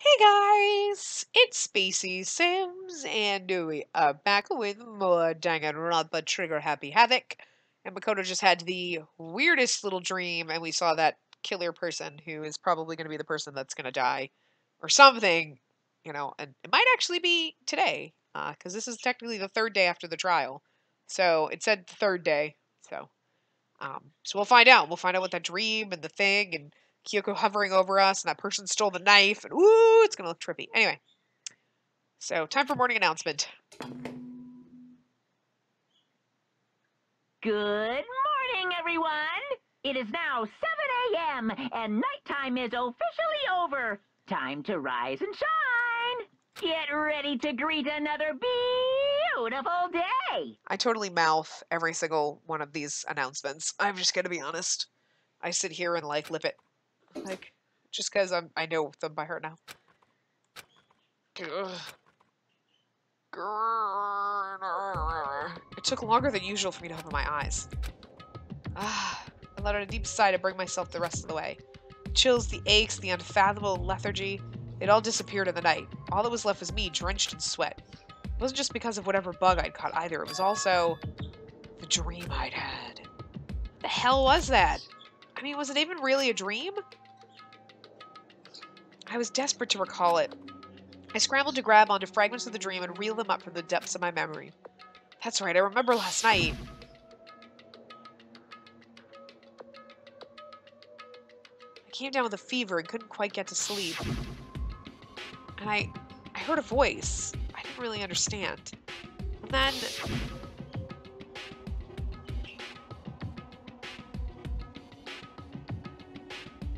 Hey guys, it's Spacey Sims, and we are back with more Danganronpa Trigger Happy Havoc. And Makoto just had the weirdest little dream, and we saw that killer person who is probably going to be the person that's going to die, or something, you know. And it might actually be today, because this is technically the third day after the trial. So it said the third day, so um, so we'll find out. We'll find out what that dream and the thing and Kyoko hovering over us, and that person stole the knife, and ooh, it's gonna look trippy. Anyway, so time for morning announcement. Good morning, everyone! It is now 7 a.m., and nighttime is officially over. Time to rise and shine! Get ready to greet another beautiful day! I totally mouth every single one of these announcements. I'm just gonna be honest. I sit here and like lip it, like just because I know them by heart now. It took longer than usual for me to open my eyes. Ah, I let out a deep sigh to bring myself the rest of the way. The chills, the aches, the unfathomable lethargy, it all disappeared in the night. All that was left was me, drenched in sweat. It wasn't just because of whatever bug I'd caught either, it was also the dream I'd had. The hell was that? I mean, was it even really a dream? I was desperate to recall it. I scrambled to grab onto fragments of the dream and reel them up from the depths of my memory. That's right, I remember last night. I came down with a fever and couldn't quite get to sleep. And I I heard a voice. I didn't really understand. And then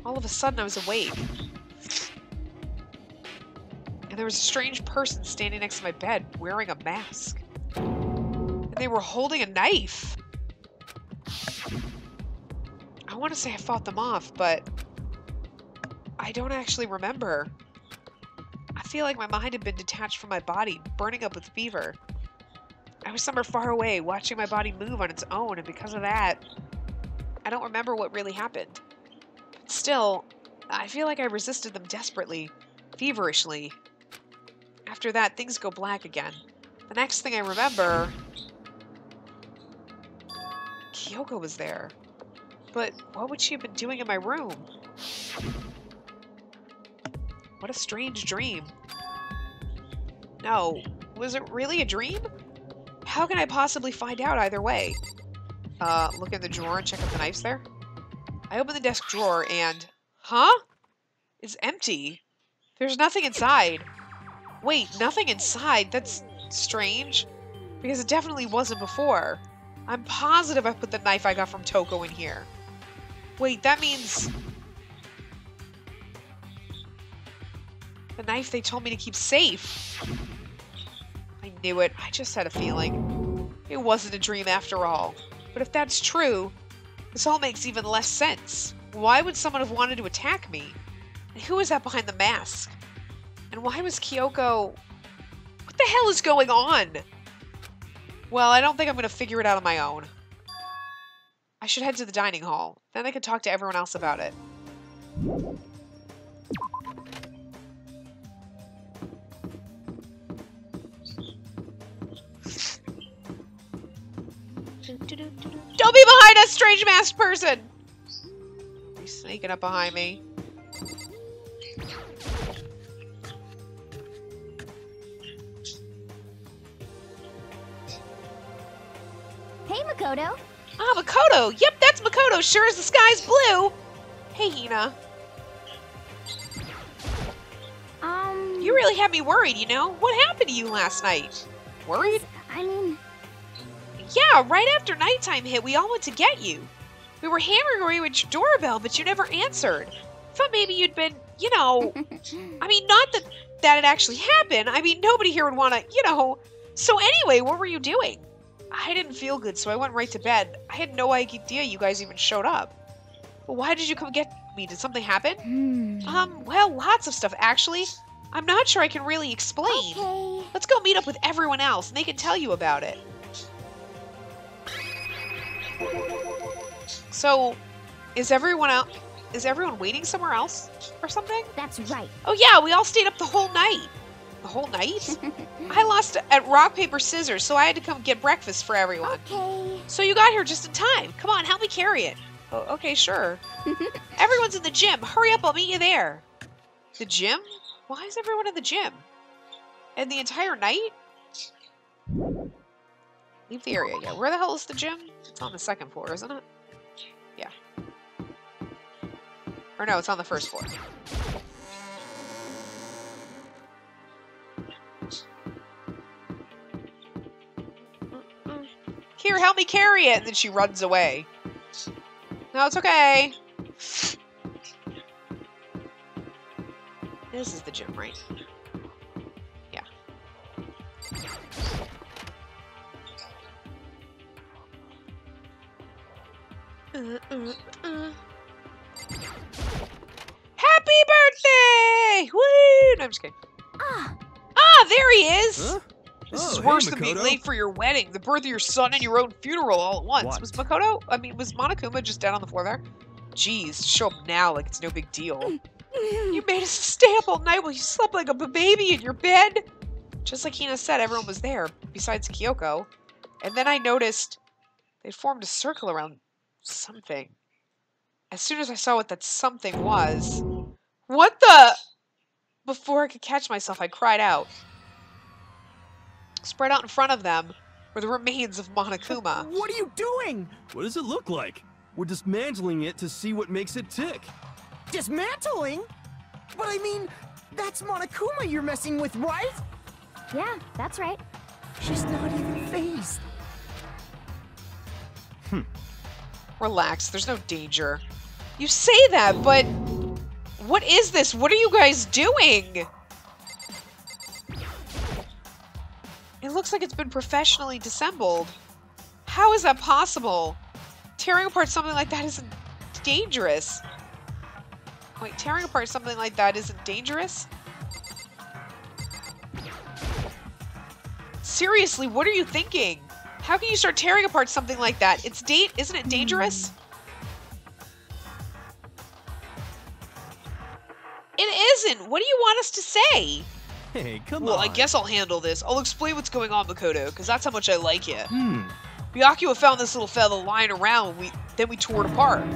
all of a sudden I was awake. There was a strange person standing next to my bed wearing a mask. And they were holding a knife. I want to say I fought them off, but I don't actually remember. I feel like my mind had been detached from my body, burning up with fever. I was somewhere far away, watching my body move on its own, and because of that, I don't remember what really happened. But still, I feel like I resisted them desperately, feverishly. After that, things go black again. The next thing I remember... Kyoko was there. But what would she have been doing in my room? What a strange dream. No, was it really a dream? How can I possibly find out either way? Uh, look in the drawer and check out the knives there. I open the desk drawer and... Huh? It's empty. There's nothing inside. Wait, nothing inside? That's strange. Because it definitely wasn't before. I'm positive I put the knife I got from Toko in here. Wait, that means... The knife they told me to keep safe. I knew it. I just had a feeling. It wasn't a dream after all. But if that's true, this all makes even less sense. Why would someone have wanted to attack me? And who is that behind the mask? And why was Kyoko... What the hell is going on? Well, I don't think I'm going to figure it out on my own. I should head to the dining hall. Then I can talk to everyone else about it. Don't be behind us, strange masked person! He's sneaking up behind me. Makoto. Ah, Makoto! Yep, that's Makoto! Sure as the sky's blue! Hey, Hina. Um. You really had me worried, you know? What happened to you last night? Worried? I mean, Yeah, right after nighttime hit, we all went to get you. We were hammering away with your doorbell, but you never answered. Thought maybe you'd been, you know. I mean, not that that it actually happened. I mean, nobody here would want to, you know. So anyway, what were you doing? I didn't feel good, so I went right to bed. I had no idea you guys even showed up. Well, why did you come get me? Did something happen? hmm. Um, well, lots of stuff actually. I'm not sure I can really explain. Okay. Let's go meet up with everyone else and they can tell you about it. So, is everyone out? is everyone waiting somewhere else or something? That's right. Oh yeah, we all stayed up the whole night. The whole night? I lost at rock paper scissors, so I had to come get breakfast for everyone. okay. So you got here just in time. Come on, help me carry it. Oh, okay, sure. Everyone's in the gym. Hurry up, I'll meet you there. The gym? Why is everyone in the gym? And the entire night? Leave the area. Yeah, where the hell is the gym? It's on the second floor, isn't it? Yeah. Or no, it's on the first floor. Help me carry it! And then she runs away. No, it's okay. This is the gym, right? Yeah. Uh, uh, uh. Happy birthday! Woo! No, I'm just kidding. Ah, Ah, there he is! Huh? This Oh, is hey, worse than being late for your wedding, the birth of your son, and your own funeral all at once. What? Was Makoto? I mean, was Monokuma just down on the floor there? Jeez, show up now like it's no big deal. You made us stay up all night while you slept like a baby in your bed. Just like Hina said, everyone was there, besides Kyoko. And then I noticed they formed a circle around something. As soon as I saw what that something was, what the? Before I could catch myself, I cried out. Spread out in front of them were the remains of Monokuma. What are you doing? What does it look like? We're dismantling it to see what makes it tick. Dismantling? But I mean, that's Monokuma you're messing with, right? yeah, that's right. She's not even phased. Hmm. Relax, there's no danger. You say that, but what is this? What are you guys doing? It looks like it's been professionally dissembled. How is that possible? Tearing apart something like that isn't dangerous. Wait, tearing apart something like that isn't dangerous? Seriously, what are you thinking? How can you start tearing apart something like that? It's date, isn't it dangerous? It isn't. What do you want us to say? Hey, come well, on. I guess I'll handle this. I'll explain what's going on, Makoto, because that's how much I like you. Hmm. Byakuya found this little fella lying around. We then we tore it apart.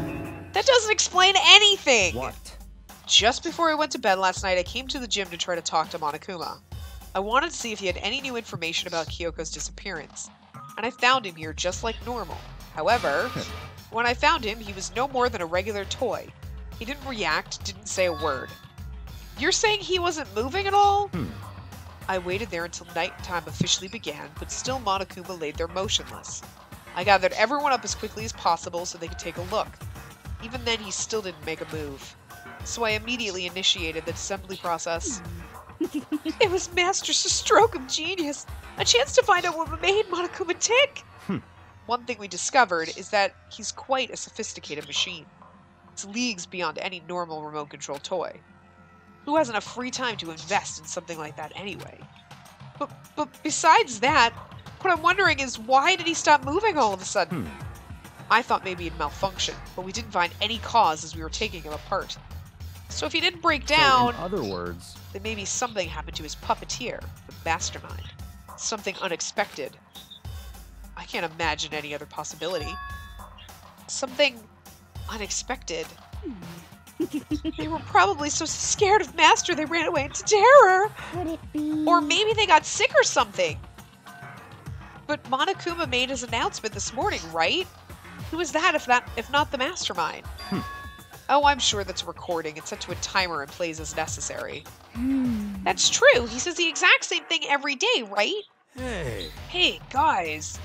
That doesn't explain anything. What? Just before I went to bed last night, I came to the gym to try to talk to Monokuma. I wanted to see if he had any new information about Kyoko's disappearance, and I found him here just like normal. However, when I found him, he was no more than a regular toy. He didn't react, didn't say a word. You're saying he wasn't moving at all? Hmm. I waited there until nighttime officially began, but still Monokuma laid there motionless. I gathered everyone up as quickly as possible so they could take a look. Even then, he still didn't make a move. So I immediately initiated the assembly process. it was Master's stroke of genius, a chance to find out what made Monokuma tick. Hmm. One thing we discovered is that he's quite a sophisticated machine. It's leagues beyond any normal remote control toy. Who has enough free time to invest in something like that anyway? But, but besides that, what I'm wondering is why did he stop moving all of a sudden? Hmm. I thought maybe he'd malfunction, but we didn't find any cause as we were taking him apart. So if he didn't break down, So in other words, then maybe something happened to his puppeteer, the mastermind. Something unexpected. I can't imagine any other possibility. Something unexpected. they were probably so scared of Master they ran away into terror. Could it be? Or maybe they got sick or something. But Monokuma made his announcement this morning, right? Who is that if not if not the mastermind? Hmm. Oh, I'm sure that's a recording. It's set to a timer and plays as necessary. Hmm. That's true. He says the exact same thing every day, right? hey, Hey, guys.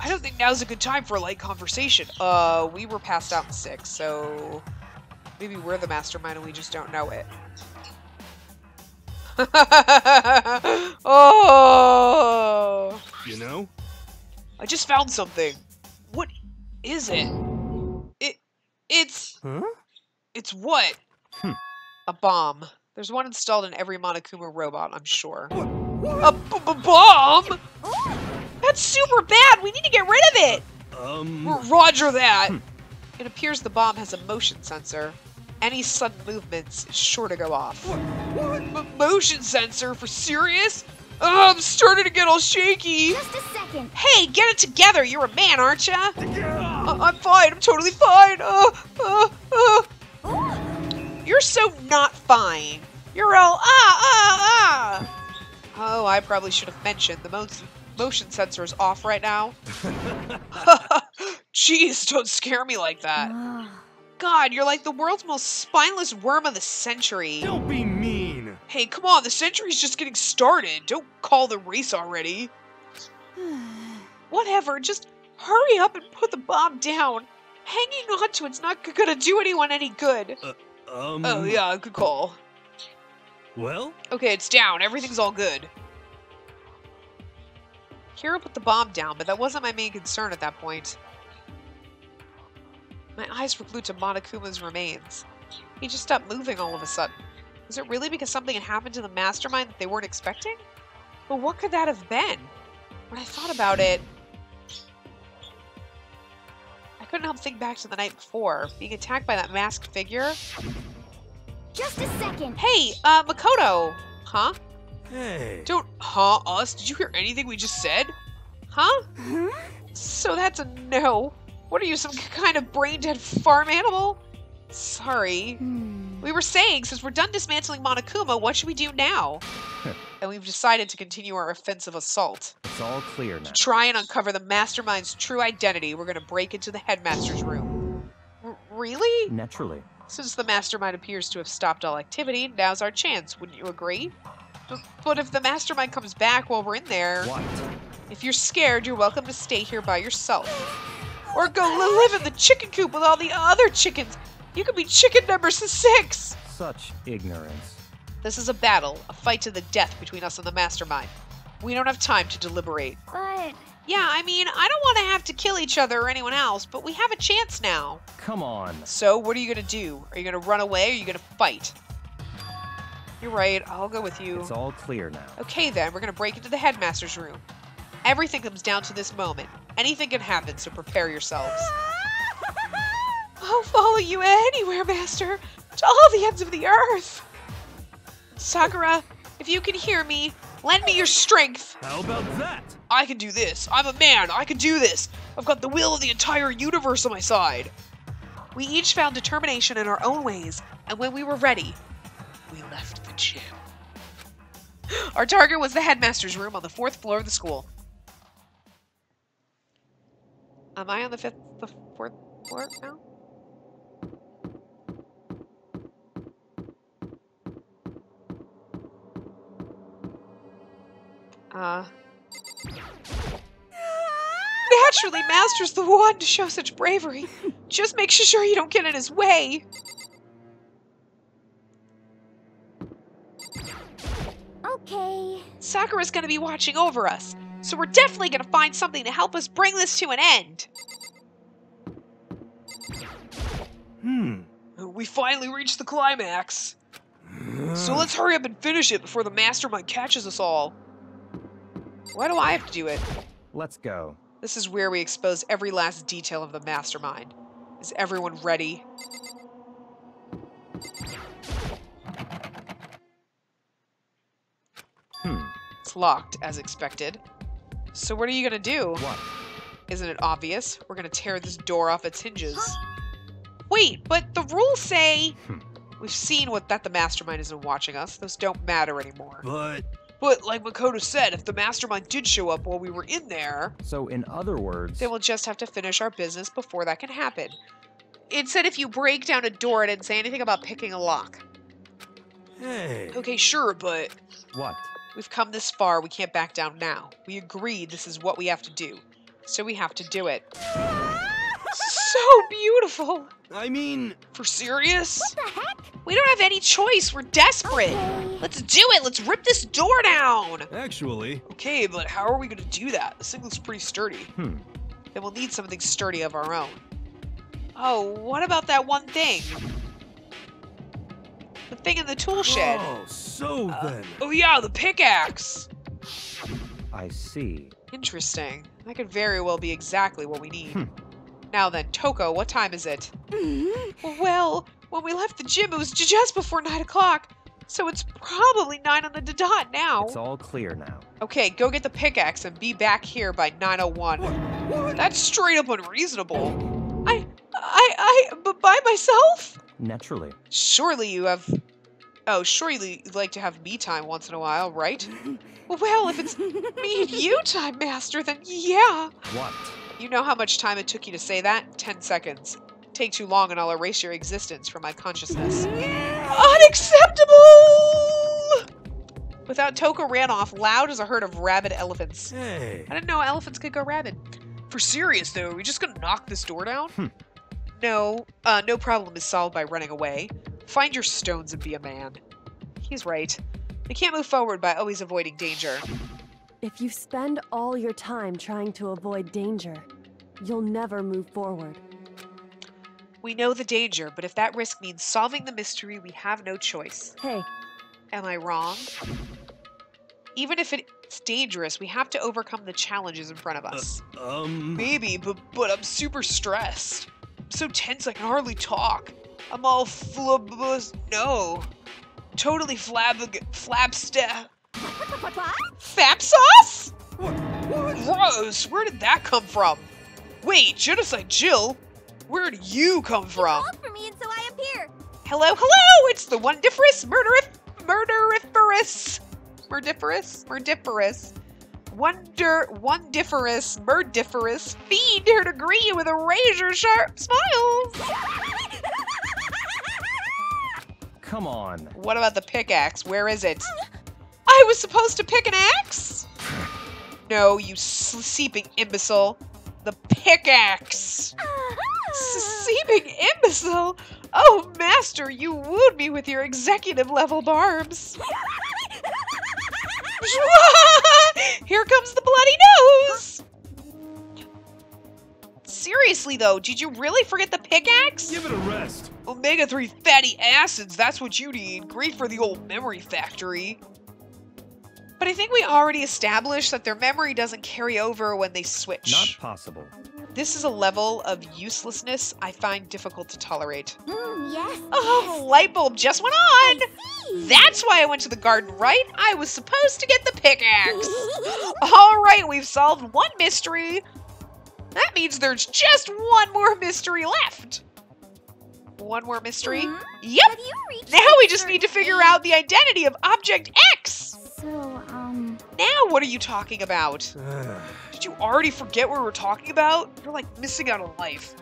I don't think now's a good time for a light conversation. Uh, we were passed out and sick, so maybe we're the mastermind and we just don't know it. oh, you know? I just found something. What is it? It, it's, Huh? it's what? Hmm. A bomb. There's one installed in every Monokuma robot, I'm sure. What? A b- b- bomb? That's super bad. We need to get rid of it. Um, R- Roger that. Hmm. It appears the bomb has a motion sensor. Any sudden movements is sure to go off. What? M- motion sensor for serious? Oh, I'm starting to get all shaky. Just a second. Hey, get it together. You're a man, aren't ya? Uh, I'm fine. I'm totally fine. Uh, uh, uh. Ooh. You're so not fine. You're all ah ah ah. Oh, I probably should have mentioned the mo- motion sensor is off right now. Jeez, don't scare me like that. Ugh. God, you're like the world's most spineless worm of the century. Don't be mean. Hey, come on, the century's just getting started. Don't call the race already. Whatever, just hurry up and put the bomb down. Hanging on to it's not gonna do anyone any good. Um. Oh, yeah, good call. Well, Okay, it's down. Everything's all good. Kira put the bomb down, but that wasn't my main concern at that point. My eyes were glued to Monokuma's remains. He just stopped moving all of a sudden. Was it really because something had happened to the mastermind that they weren't expecting? But what could that have been? When I thought about it, I couldn't help think back to the night before, being attacked by that masked figure. Just a second. Hey, uh, Makoto! Huh? hey. Don't, huh, us? Did you hear anything we just said? Huh? Huh? So that's a no. What are you, some kind of brain dead farm animal? Sorry. Hmm. We were saying, since we're done dismantling Monokuma, what should we do now? and we've decided to continue our offensive assault. It's all clear now. To try and uncover the mastermind's true identity, we're going to break into the headmaster's room. R- really? Naturally. Since the mastermind appears to have stopped all activity, now's our chance. Wouldn't you agree? But, but if the mastermind comes back while we're in there, What? if you're scared, you're welcome to stay here by yourself. Or go live in the chicken coop with all the other chickens. You could be chicken number six. Such ignorance. This is a battle, a fight to the death between us and the mastermind. We don't have time to deliberate. But Yeah, I mean, I don't want to have to kill each other or anyone else, but we have a chance now. Come on. So, what are you gonna do? Are you gonna run away or are you gonna fight? You're right, I'll go with you. It's all clear now. Okay then, we're gonna break into the headmaster's room. Everything comes down to this moment. Anything can happen, so prepare yourselves. I'll follow you anywhere, Master, to all the ends of the earth. Sakura, if you can hear me, lend me your strength. How about that? I can do this. I'm a man. I can do this. I've got the will of the entire universe on my side. We each found determination in our own ways, and when we were ready, we left the gym. Our target was the headmaster's room on the fourth floor of the school. Am I on the fifth, the fourth floor now? Uh. Naturally, Master's the one to show such bravery. Just make sure you don't get in his way. okay. Sakura's gonna be watching over us, so we're definitely gonna find something to help us bring this to an end. Hmm. We finally reached the climax. So let's hurry up and finish it before the mastermind catches us all. Why do I have to do it? Let's go. This is where we expose every last detail of the mastermind. Is everyone ready? Hmm. It's locked, as expected. So what are you gonna do? What? Isn't it obvious? We're gonna tear this door off its hinges. Wait, but the rules say... Hmm. We've seen what that the mastermind isn't watching us. Those don't matter anymore. But But like Makoto said, if the mastermind did show up while we were in there, So, in other words, then we'll just have to finish our business before that can happen. It said if you break down a door, it didn't say anything about picking a lock. hey. Okay, sure, but what? We've come this far. We can't back down now. We agreed this is what we have to do. So we have to do it. So beautiful! I mean, For serious? What the heck? We don't have any choice. We're desperate. Okay. Let's do it. Let's rip this door down. actually, Okay, but how are we going to do that? This thing looks pretty sturdy. Hmm. Then we'll need something sturdy of our own. Oh, what about that one thing? The thing in the tool shed. Oh, so then. Oh yeah, the pickaxe. I see. Interesting. That could very well be exactly what we need. Hmm. Now then, Toko, what time is it? Mhm. Well, When we left the gym, it was just before 9 o'clock. So it's probably 9 on the d- dot now. It's all clear now. Okay, go get the pickaxe and be back here by 901. What? That's straight up unreasonable. I, I, I, but by myself? Naturally. Surely you have. Oh, surely you'd like to have me time once in a while, right? Well, if it's me and you time, Master, then yeah. What? You know how much time it took you to say that? Ten seconds. Take too long and I'll erase your existence from my consciousness. Unacceptable! Without Toko ran off, loud as a herd of rabid elephants. Hey. I didn't know elephants could go rabid. For serious though, are we just gonna knock this door down? Hmm. No, uh, no problem is solved by running away. Find your stones and be a man. He's right. We can't move forward by always avoiding danger. If you spend all your time trying to avoid danger, you'll never move forward. We know the danger, but if that risk means solving the mystery, we have no choice. Hey, Am I wrong? Even if it's dangerous, we have to overcome the challenges in front of us. Um. Maybe, but but I'm super stressed. I'm so tense I can hardly talk. I'm all flub no. Totally flab flabsta fap sauce? What? What? Gross, where did that come from? Wait, genocide Jill? Where did you come from? Called for me and so I appear. Hello, hello! It's the wondiferous murderif murderiferous murdiferous murdiferous wonder wondiferous murdiferous fiend greet you with a razor sharp smile. Come on. What about the pickaxe? Where is it? I was supposed to pick an axe? No, you seeping imbecile. The pickaxe. Seeping imbecile? Oh, master, you wooed me with your executive level barbs. Here comes the bloody nose. Seriously, though, did you really forget the pickaxe? Give it a rest. Omega 3 fatty acids, that's what you need. Great for the old memory factory. But I think we already established that their memory doesn't carry over when they switch. Not possible. This is a level of uselessness I find difficult to tolerate. Mm, yes. Oh, light bulb just went on! That's why I went to the garden, right? I was supposed to get the pickaxe. Alright, we've solved one mystery. That means there's just one more mystery left. One more mystery? Hmm? Yep! Now we just need to figure out the identity of Object X! So, Now what are you talking about? Did you already forget what we were talking about? You're like missing out on life.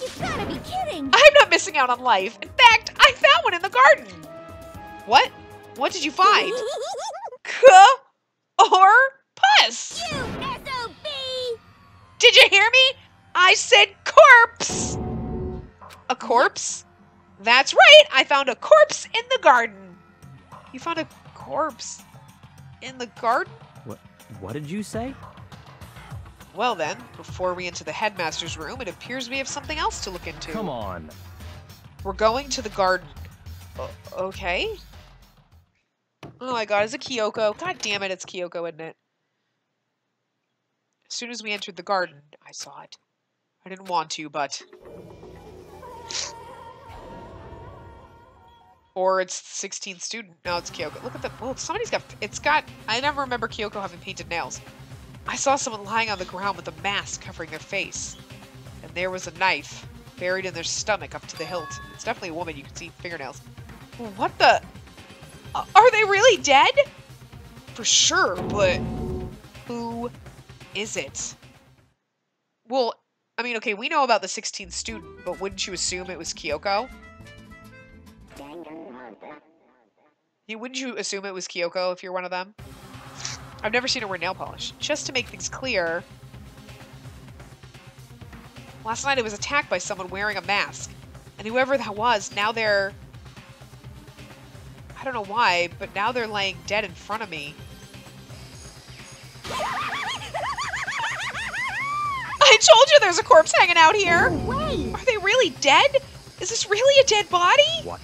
you've gotta be kidding. I'm not missing out on life. In fact, I found one in the garden. What? What did you find? K or puss? you SOB! Did you hear me? I said corpse. A corpse? That's right. I found a corpse in the garden. You found a corpse in the garden? What? What did you say? Well then, before we enter the headmaster's room, it appears we have something else to look into. Come on. We're going to the garden. O- okay. Oh my god, is it Kyoko? God damn it, it's Kyoko, isn't it? As soon as we entered the garden, I saw it. I didn't want to, but. Or it's the 16th student. No, it's Kyoko. Look at the. Well, somebody's got. It's got. I never remember Kyoko having painted nails. I saw someone lying on the ground with a mask covering their face. And there was a knife buried in their stomach up to the hilt. It's definitely a woman. You can see fingernails. What the? Are they really dead? For sure, but who is it? Well, I mean, okay, we know about the 16th student, but wouldn't you assume it was Kyoko? You wouldn't you assume it was Kyoko if you're one of them? I've never seen her wear nail polish. Just to make things clear, last night I was attacked by someone wearing a mask, and whoever that was, now they're I don't know why, but now they're laying dead in front of me. I told you there's a corpse hanging out here. Wait! Are they really dead? Is this really a dead body? What?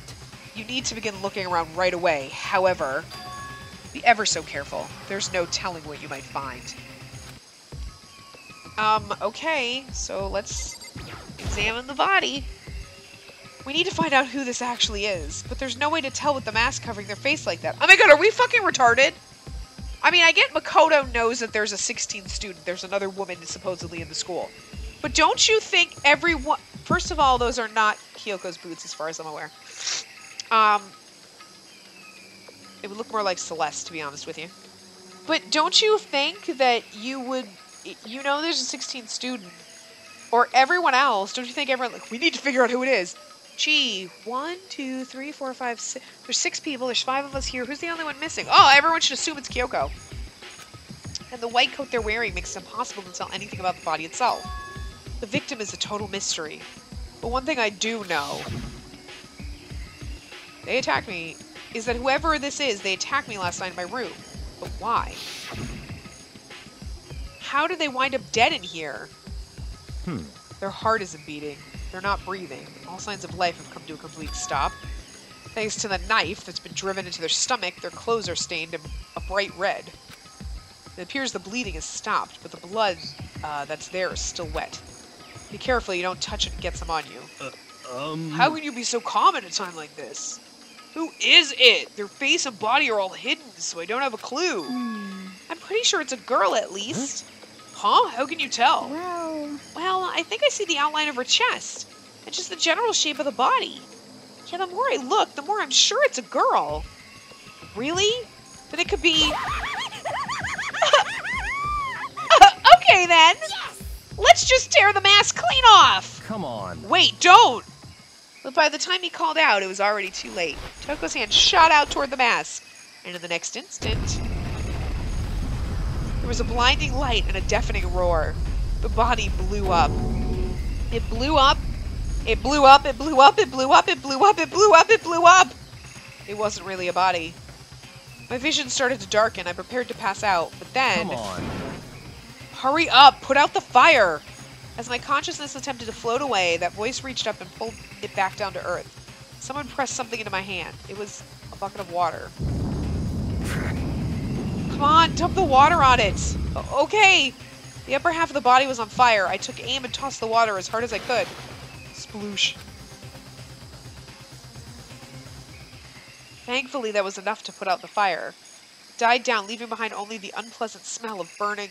You need to begin looking around right away. However, be ever so careful. There's no telling what you might find. Um, okay, so let's examine the body. We need to find out who this actually is, but there's no way to tell with the mask covering their face like that. Oh my god, are we fucking retarded? I mean, I get Makoto knows that there's a 16th student. There's another woman supposedly in the school. But don't you think everyone... First of all, those are not Kyoko's boots as far as I'm aware. Um, it would look more like Celeste, to be honest with you. But don't you think that you would... You know there's a 16th student. Or everyone else. Don't you think everyone... Like, we need to figure out who it is. Gee, one, two, three, four, five, six. There's six people. There's five of us here. Who's the only one missing? Oh, everyone should assume it's Kyoko. And the white coat they're wearing makes it impossible to tell anything about the body itself. The victim is a total mystery. But one thing I do know, they attacked me, is that whoever this is, they attacked me last night in my room. But why? How did they wind up dead in here? Hmm. Their heart isn't beating. They're not breathing. All signs of life have come to a complete stop. Thanks to the knife that's been driven into their stomach, their clothes are stained a bright red. It appears the bleeding has stopped, but the blood uh, that's there is still wet. Be careful you don't touch it and get some on you. Um. How can you be so calm at a time like this? Who is it? Their face and body are all hidden, so I don't have a clue. Hmm. I'm pretty sure it's a girl at least. Huh? How can you tell? Well, Well, I think I see the outline of her chest, and just the general shape of the body. Yeah, the more I look, the more I'm sure it's a girl. Really? Then it could be. okay then. Let's just tear the mask clean off. Come on. Wait, don't! But by the time he called out, it was already too late. Toko's hand shot out toward the mask, and in the next instant, there was a blinding light and a deafening roar. The body blew up. It blew up. It blew up. It blew up. It blew up. It blew up. It blew up. It blew up. It wasn't really a body. My vision started to darken. I prepared to pass out, but then. Come on. Hurry up! Put out the fire! As my consciousness attempted to float away, that voice reached up and pulled it back down to earth. Someone pressed something into my hand. It was a bucket of water. Come on, dump the water on it! Okay! The upper half of the body was on fire. I took aim and tossed the water as hard as I could. Sploosh. Thankfully, that was enough to put out the fire. It died down, leaving behind only the unpleasant smell of burning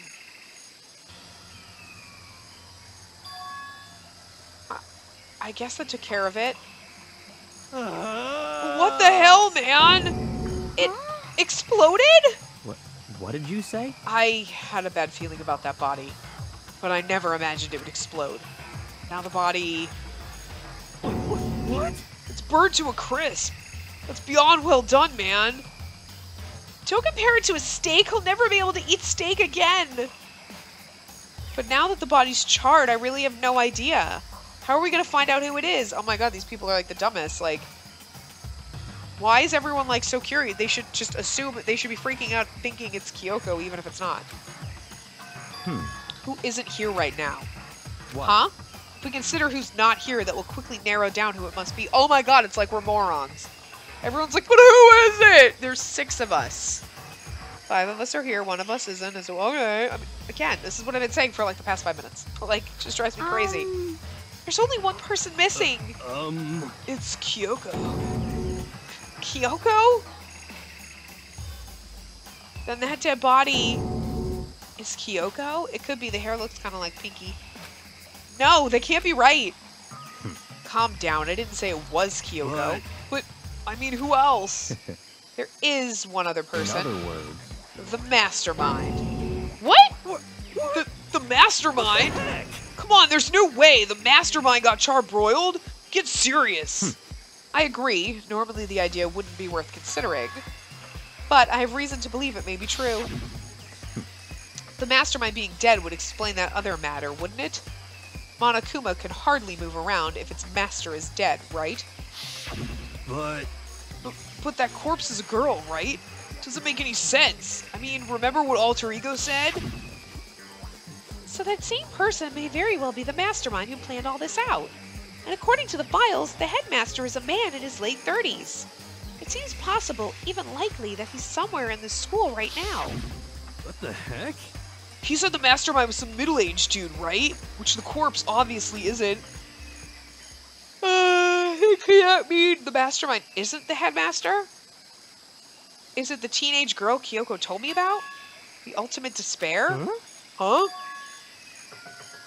I guess that took care of it. What the hell, man? It exploded? What? What did you say? I had a bad feeling about that body, but I never imagined it would explode. Now the body. What? It's burned to a crisp. That's beyond well done, man. Don't compare it to a steak. He'll never be able to eat steak again. But now that the body's charred, I really have no idea. How are we gonna find out who it is? Oh my god, these people are like the dumbest. Like, why is everyone like so curious? They should just assume they should be freaking out thinking it's Kyoko, even if it's not. Hmm. Who isn't here right now? What? Huh? If we consider who's not here, that will quickly narrow down who it must be. Oh my god, it's like we're morons. Everyone's like, but who is it? There's six of us. Five of us are here, one of us isn't. And so, okay. I mean, again, this is what I've been saying for like the past five minutes. Like, it just drives me crazy. um, There's only one person missing. Um. It's Kyoko. Kyoko? Then that dead body is Kyoko? It could be. The hair looks kind of like Pinky. No, they can't be right. Calm down. I didn't say it was Kyoko. What? But, I mean, who else? there is one other person. other words, The mastermind. What? The, the mastermind? Come on, there's no way the mastermind got charbroiled. Get serious. Hmm. I agree. Normally the idea wouldn't be worth considering. But I have reason to believe it may be true. The mastermind being dead would explain that other matter, wouldn't it? Monokuma can hardly move around if its master is dead, right? But. But that corpse is a girl, right? Doesn't make any sense. I mean, remember what Alter Ego said? So that same person may very well be the mastermind who planned all this out. And according to the files, the headmaster is a man in his late 30s. It seems possible, even likely, that he's somewhere in this school right now. What the heck? He said the mastermind was some middle-aged dude, right? Which the corpse obviously isn't. Uh, can't mean the mastermind isn't the headmaster? Is it the teenage girl Kyoko told me about? The ultimate despair? Huh? Huh?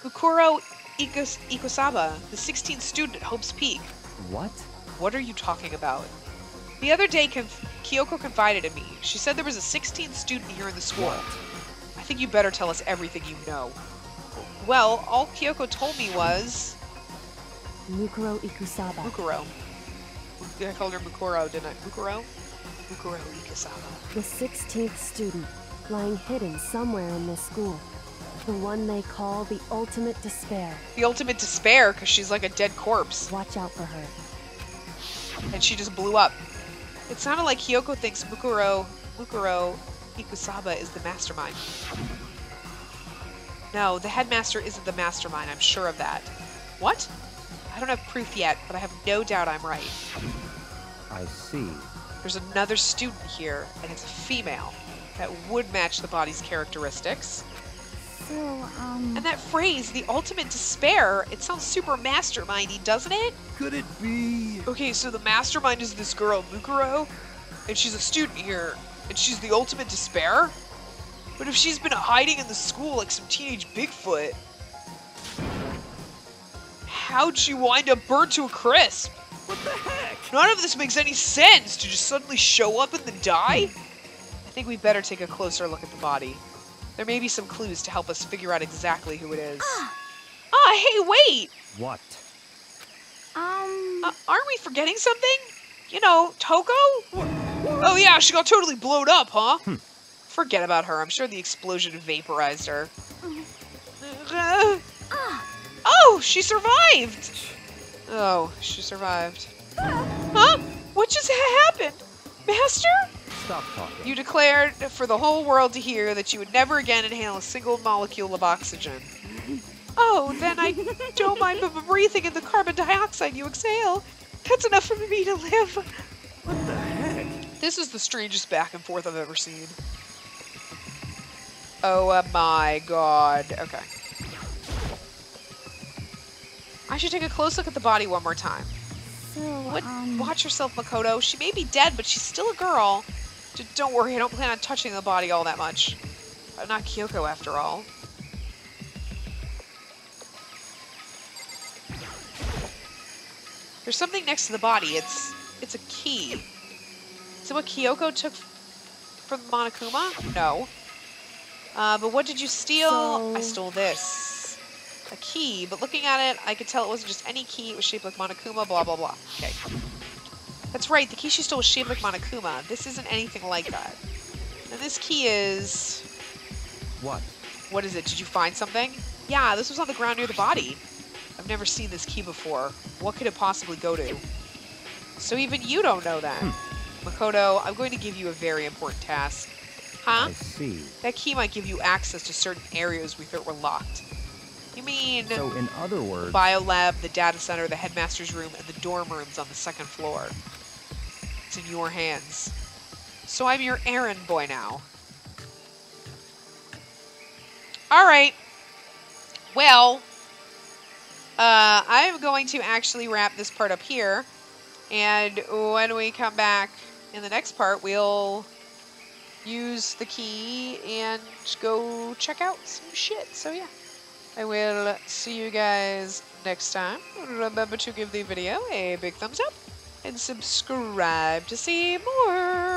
Ukuro Ikos- Ikosaba, the 16th student at Hope's Peak. What? What are you talking about? The other day, conf- Kyoko confided in me. She said there was a 16th student here in the school. I think you better tell us everything you know. Well, all Kyoko told me was Mukuro Ikusaba. Mukuro. I called her Mukuro, didn't I? Mukuro? Mukuro Ikasaba. The 16th student, lying hidden somewhere in this school. The one they call the ultimate despair. The ultimate despair, because she's like a dead corpse. Watch out for her. and she just blew up. It sounded like Kyoko thinks Mukuro, Mukuro Ikusaba is the mastermind. No, the headmaster isn't the mastermind, I'm sure of that. What? I don't have proof yet, but I have no doubt I'm right. I see. There's another student here, and it's a female. That would match the body's characteristics. So, um, And that phrase, the ultimate despair, it sounds super mastermindy, doesn't it? Could it be? Okay, so the mastermind is this girl, Mukuro, and she's a student here, and she's the ultimate despair? But if she's been hiding in the school like some teenage Bigfoot, how'd she wind up burnt to a crisp? What the heck? None of this makes any sense to just suddenly show up and then die? I think we better take a closer look at the body. There may be some clues to help us figure out exactly who it is. Ah, hey, wait! What? um, Uh, aren't we forgetting something? You know, Toko? Oh yeah, she got totally blown up, huh? Forget about her. I'm sure the explosion vaporized her. Uh, oh, she survived! Oh, she survived. Huh? What just ha- happened? Master? Stop talking. You declared for the whole world to hear that you would never again inhale a single molecule of oxygen. Oh, then I don't mind b- breathing in the carbon dioxide you exhale. That's enough for me to live. What the heck? This is the strangest back and forth I've ever seen. Oh uh, my god. Okay. I should take a close look at the body one more time. so, What? um, Watch yourself, Makoto. She may be dead, but she's still a girl. D- don't worry, I don't plan on touching the body all that much. I'm not Kyoko, after all. There's something next to the body. It's it's a key. Is it what Kyoko took from Monokuma? No. Uh, but what did you steal? I stole this. A key, but looking at it, I could tell it wasn't just any key. It was shaped like Monokuma, blah, blah, blah. Okay. That's right, the key she stole was like Monokuma. This isn't anything like that. And this key is... What? What is it? Did you find something? Yeah, this was on the ground near the body. I've never seen this key before. What could it possibly go to? So even you don't know that. Hmm. Makoto, I'm going to give you a very important task. Huh? I see. That key might give you access to certain areas we thought were locked. You mean So, in other words, biolab, the data center, the headmaster's room, and the dorm rooms on the second floor? In your hands. So I'm your errand boy now. All right. Well, uh, I'm going to actually wrap this part up here. And when we come back in the next part, we'll use the key and go check out some shit. So yeah, I will see you guys next time. Remember to give the video a big thumbs up and subscribe to see more.